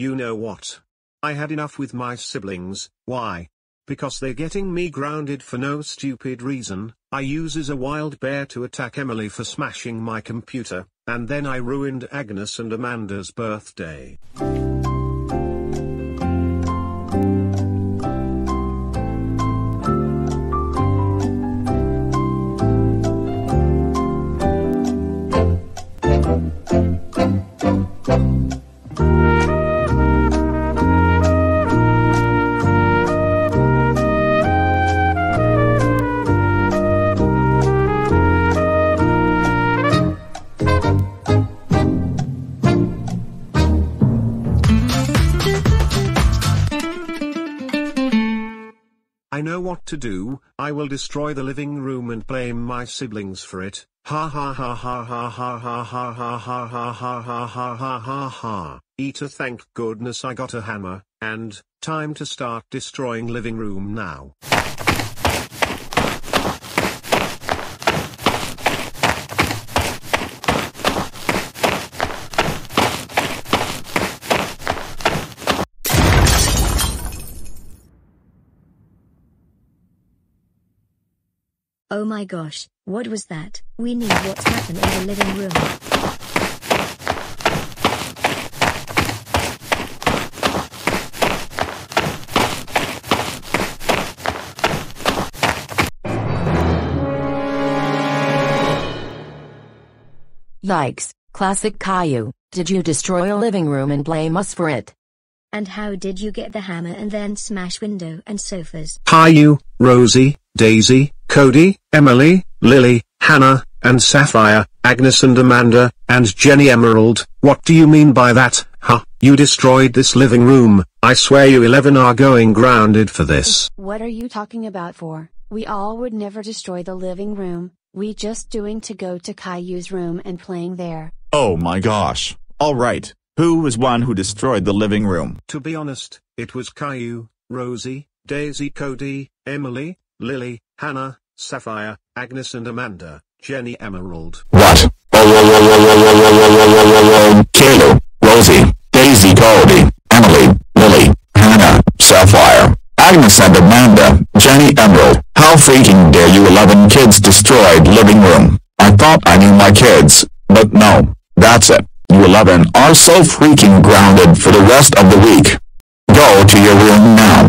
You know what? I had enough with my siblings, why? Because they're getting me grounded for no stupid reason, I uses a wild bear to attack Emily for smashing my computer, and then I ruined Agnes and Amanda's birthday. I know what to do, I will destroy the living room and blame my siblings for it. Ha ha ha ha ha ha ha ha ha ha ha ha ha ha ha ha ha. Eater thank goodness I got a hammer, and, time to start destroying living room now. Oh my gosh, what was that? We need what's happened in the living room. Yikes, classic Caillou, did you destroy a living room and blame us for it? And how did you get the hammer and then smash window and sofas? Hi you, Rosie, Daisy, Cody, Emily, Lily, Hannah, and Sapphire, Agnes and Amanda, and Jenny Emerald, what do you mean by that, huh? You destroyed this living room, I swear you 11 are going grounded for this. What are you talking about for? We all would never destroy the living room, we just doing to go to Caillou's room and playing there. Oh my gosh. Alright, who was one who destroyed the living room? To be honest, it was Caillou, Rosie, Daisy Cody, Emily, Lily, Hannah, Sapphire, Agnes and Amanda, Jenny Emerald. What? Caillou, Rosie, Daisy Cody, Emily, Lily, Hannah, Sapphire, Agnes and Amanda, Jenny Emerald. How freaking dare you 11 kids destroyed living room. I thought I knew my kids, but no, that's it. You 11 are so freaking grounded for the rest of the week. Go to your room now.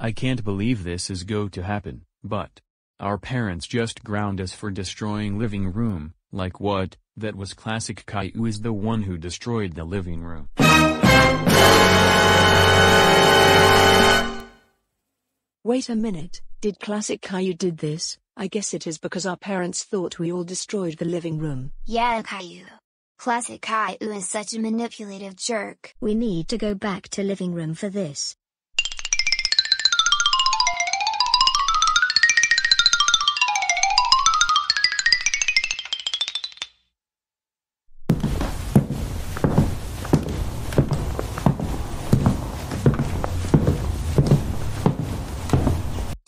I can't believe this is go to happen, but our parents just ground us for destroying living room. Like what? That was classic Caillou is the one who destroyed the living room. Wait a minute, did Classic Caillou did this? I guess it is because our parents thought we all destroyed the living room. Yeah, Caillou. Classic Caillou is such a manipulative jerk. We need to go back to living room for this.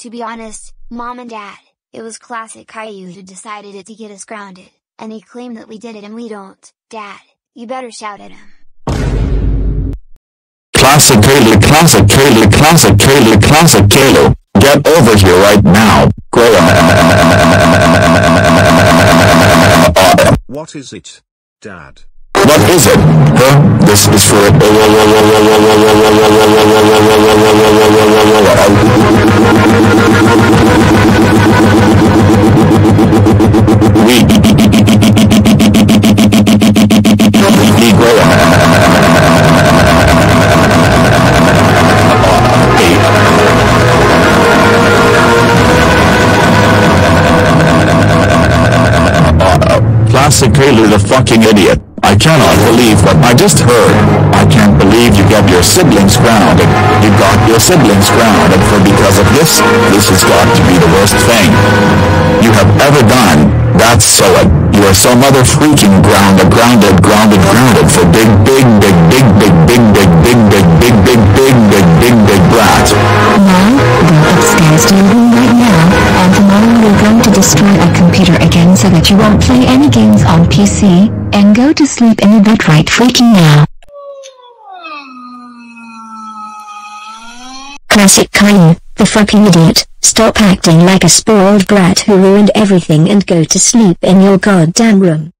To be honest, Mom and Dad, it was classic Caillou who decided it to get us grounded, and he claimed that we did it and we don't. Dad, you better shout at him. Classic Caillou, classic Caillou, classic Caillou, classic Caillou. Get over here right now. Graham. What is it? Dad. What is it? Huh? This is for. Classic Caillou the fucking idiot. I cannot believe what I just heard. I can't believe you got your siblings grounded. You got your siblings grounded for because of this. This has got to be the worst thing you have ever done. That's so it. You are so mother freaking grounded, grounded, grounded, grounded for big, big, big, big, big, big, big, big, big, big, big, big, big, big, big brat. Now, go upstairs to your room right now, and tomorrow we're going to destroy our computer again so that you won't play any games on PC, and go to sleep in your bed right freaking now. Classic Caillou, the fucking idiot. Stop acting like a spoiled brat who ruined everything and go to sleep in your goddamn room.